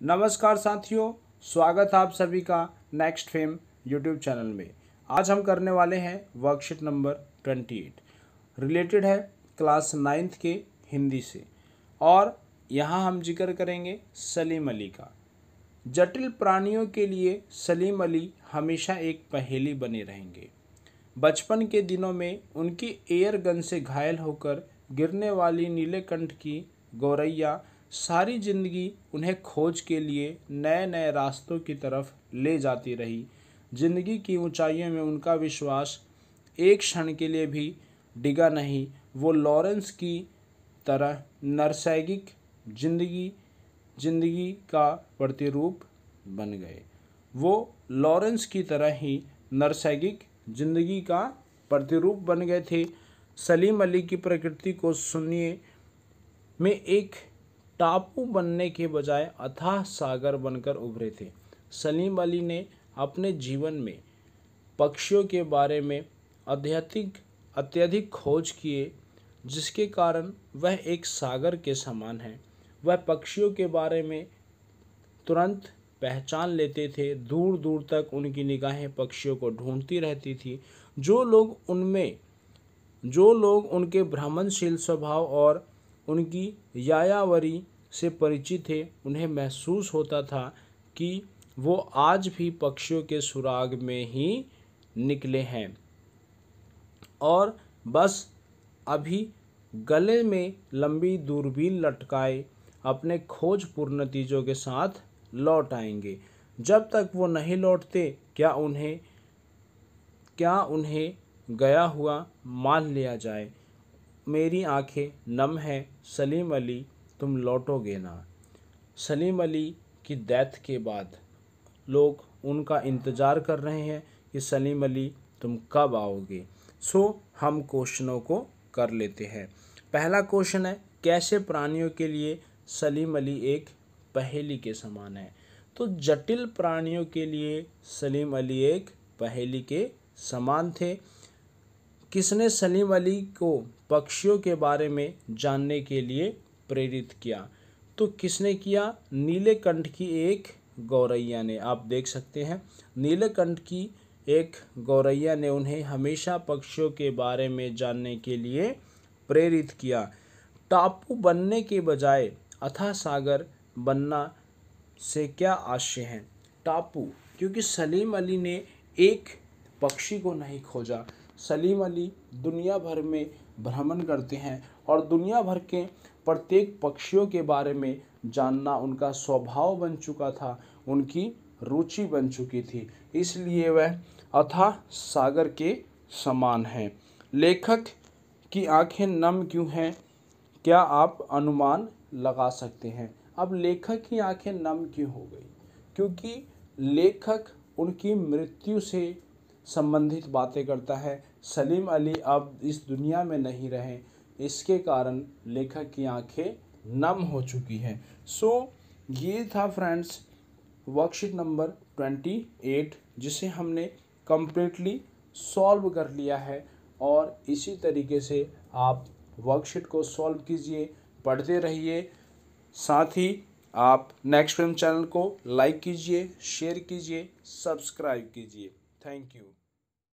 नमस्कार साथियों, स्वागत है आप सभी का नेक्स्ट फेम यूट्यूब चैनल में। आज हम करने वाले हैं worksheet number twenty eight related है क्लास नाइन्थ के हिंदी से। और यहाँ हम ज़िक्र करेंगे सलीम अली का। जटिल प्राणियों के लिए सलीम अली हमेशा एक पहेली बने रहेंगे। बचपन के दिनों में उनकी एयर गन से घायल होकर गिरने वाली नीलेकंठ की गौरैया सारी ज़िंदगी उन्हें खोज के लिए नए नए रास्तों की तरफ़ ले जाती रही। ज़िंदगी की ऊंचाइयों में उनका विश्वास एक क्षण के लिए भी डिगा नहीं, वो लॉरेंस की तरह नरसैगिक ज़िंदगी ज़िंदगी का प्रतिरूप बन गए। वो लॉरेंस की तरह ही नरसैगिक ज़िंदगी का प्रतिरूप बन गए थे। सलीम अली की प्रकृति को सुनिए। में एक टापू बनने के बजाय अथाह सागर बनकर उभरे थे। सलीम अली ने अपने जीवन में पक्षियों के बारे में अत्यधिक अत्यधिक खोज किए, जिसके कारण वह एक सागर के समान है। वह पक्षियों के बारे में तुरंत पहचान लेते थे। दूर दूर तक उनकी निगाहें पक्षियों को ढूंढती रहती थी। जो लोग उनमें, जो लोग उनके भ्रमणशील स्वभाव और उनकी यायावरी से परिचित थे। उन्हें महसूस होता था कि वो आज भी पक्षियों के सुराग में ही निकले हैं। और बस अभी गले में लंबी दूरबीन लटकाए अपने खोजपूर्ण नतीजों के साथ लौट आएँगे। जब तक वो नहीं लौटते, क्या उन्हें क्या उन्हें गया हुआ मान लिया जाए? मेरी आँखें नम हैं, सलीम अली, तुम लौटोगे ना। सलीम अली की डेथ के बाद लोग उनका इंतज़ार कर रहे हैं कि सलीम अली, तुम कब आओगे। सो, हम क्वेश्चनों को कर लेते हैं। पहला क्वेश्चन है, कैसे प्राणियों के लिए सलीम अली एक पहेली के समान है? तो जटिल प्राणियों के लिए सलीम अली एक पहेली के समान थे। किसने सलीम अली को पक्षियों के बारे में जानने के लिए प्रेरित किया। तो किसने किया? नीलेकंठ की एक गौरैया ने। आप देख सकते हैं, नीलकंठ की एक गौरैया ने उन्हें हमेशा पक्षियों के बारे में जानने के लिए प्रेरित किया। टापू बनने के बजाय अथा सागर बनना से क्या आशय है? टापू, क्योंकि सलीम अली ने एक पक्षी को नहीं खोजा। सलीम अली दुनिया भर में भ्रमण करते हैं और दुनिया भर के प्रत्येक पक्षियों के बारे में जानना उनका स्वभाव बन चुका था, उनकी रुचि बन चुकी थी। इसलिए वह अथा सागर के समान हैं। लेखक की आँखें नम क्यों हैं, क्या आप अनुमान लगा सकते हैं? अब लेखक की आँखें नम क्यों हो गई? क्योंकि लेखक उनकी मृत्यु से संबंधित बातें करता है। सलीम अली अब इस दुनिया में नहीं रहे। इसके कारण लेखक की आँखें नम हो चुकी हैं। सो so, ये था friends worksheet number twenty eight जिसे हमने कम्प्लीटली सॉल्व कर लिया है। और इसी तरीके से आप वर्कशीट को सॉल्व कीजिए पढ़ते रहिए। साथ ही आप नेक्स्ट फ़िल्म चैनल को लाइक कीजिए शेयर कीजिए सब्सक्राइब कीजिए। Thank you